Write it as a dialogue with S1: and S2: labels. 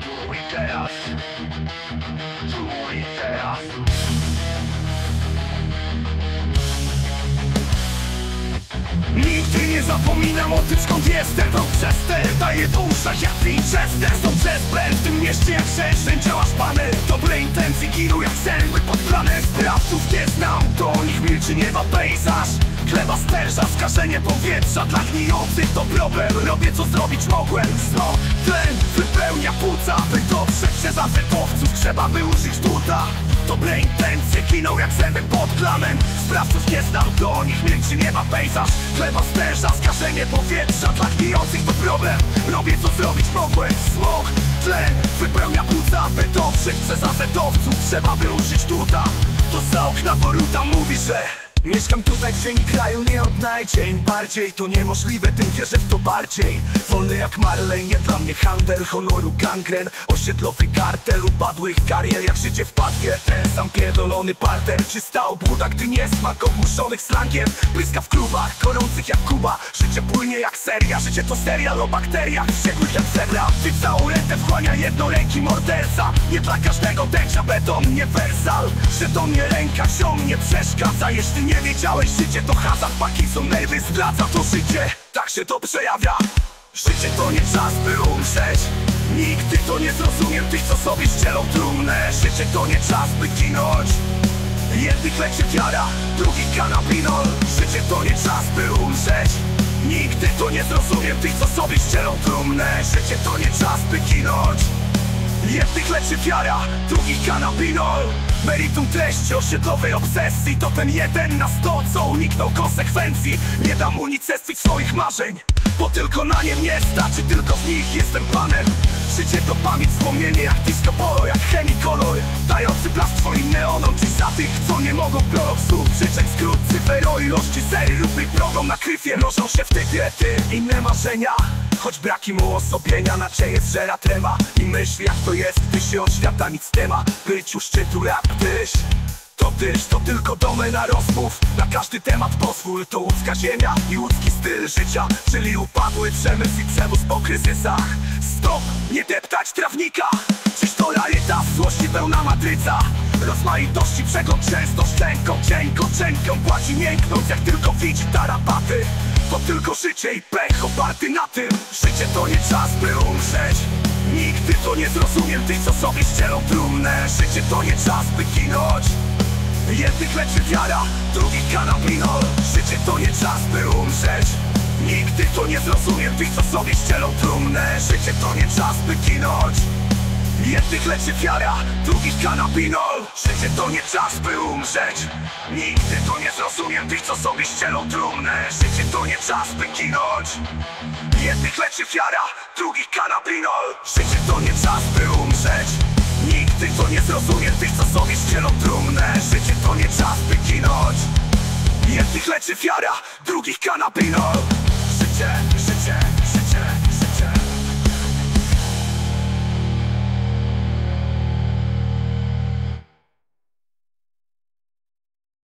S1: Tu teraz Tu teraz Nigdy nie zapominam o tym skąd jestem. To przez te daje do uszach jak Winchester. To przez Ben w tym mieście jak szerszeń działasz panem Dobre intencje giną jak zęby pod planem. Sprawców nie znam, to o nich milczy nieba pejzaż Chleba sterża, skażenie powietrza Dla gnijących to problem. Robię co zrobić mogłem. Smok, tlen, wypełnia płuca By dotrzeć przez afetowców Trzeba by użyć tuta Dobre intencje giną jak zęby pod klamem. Sprawców nie znam, to o nich milczy nieba pejzaż. Chleba sterża, skażenie powietrza Dla gnijących to problem. Robię co zrobić mogłem. Smok, tlen, wypełnia płuca By dotrzeć przez afetowców Trzeba by użyć tuta To za okna Boruta mówi, że Mieszkam tutaj w cieni kraju, nie odnajdzie. Im bardziej to niemożliwe, tym wierzę w to bardziej. Wolny jak Marley, nie dla mnie handel Honoru gangren, osiedlowy kartel Upadłych karier, jak życie w padwie Ten sam pierdolony parter Czysta obłuda, gdy nie smak ogłuszonych slangiem Błyska w klubach, gorących jak Kuba. Życie płynie jak seria, życie to serial o bakteriach. Wściekłych jak zebra, ty całą rękę wchłania jednoręki morderca. Nie dla każdego tęcza beton, nie wersal. Że do mnie ręka ciągnie, przeszkadza. Jeśli nie wiedziałeś, życie to hazard. Parkinson, nerwy zdradza to życie. Tak się to przejawia. Życie to nie czas, by umrzeć. Nigdy to nie zrozumiem tych, co sobie ścielą trumnę. Życie to nie czas, by ginąć. Jednych leczy wiara, drugich kanabinol. Życie to nie czas, by umrzeć. Nigdy to nie zrozumiem tych, co sobie ścielą trumnę. Życie to nie czas, by ginąć. Jednych leczy wiara, drugich kanabinol Meritum treści osiedlowej obsesji. To ten jeden na sto, co uniknął konsekwencji. Nie dam unicestwić swoich marzeń Bo tylko na nie mnie starczy, tylko w nich jestem panem. Życie to pamięć, wspomnienie jak disco polo, jak chemikolor Dający blask swoim neonom, czy za tych, co nie mogą proroksu Życzeń skrót, cyfer o ilości serii lub ich progą na kryfie Mnożą się w ty, inne marzenia Choć braki mu osobienia, nadzieję zżera trema I myśl jak to jest, gdy się od świata nic nie ma. Byciu szczytu rap tyś to tyś, to tylko domena rozmów. Na każdy temat pozwól, to łódzka ziemia i łódzki styl życia. Czyli upadły przemysł i przemoc po kryzysach Stop, nie deptać trawnika. Czyż to rarytas, złości pełna matryca? Rozmaitości przegląd często szczęką Cienko, cienką płaci mięknąc jak tylko widzi tarapaty. To tylko życie i pech oparty na tym. Życie to nie czas by umrzeć. Nigdy to nie zrozumiem tych, co sobie ścielą trumnę. Życie to nie czas by ginąć. Jednych leczy wiara, drugich kanabinol Życie to nie czas by umrzeć Nigdy to nie zrozumiem tych, co sobie ścielą trumnę. Życie to nie czas by ginąć. Jednych leczy wiara, drugich kanabinol. Życie to nie czas by umrzeć. Nigdy to nie zrozumiem tych, co sobie ścielą trumnę. Życie to nie czas by ginąć. Jednych leczy wiara, drugich kanabinol. Życie to nie czas by umrzeć. Nigdy to nie zrozumiem tych, co sobie ścielą trumnę. Życie to nie czas by ginąć. Jednych leczy wiara, drugich kanabinol Życie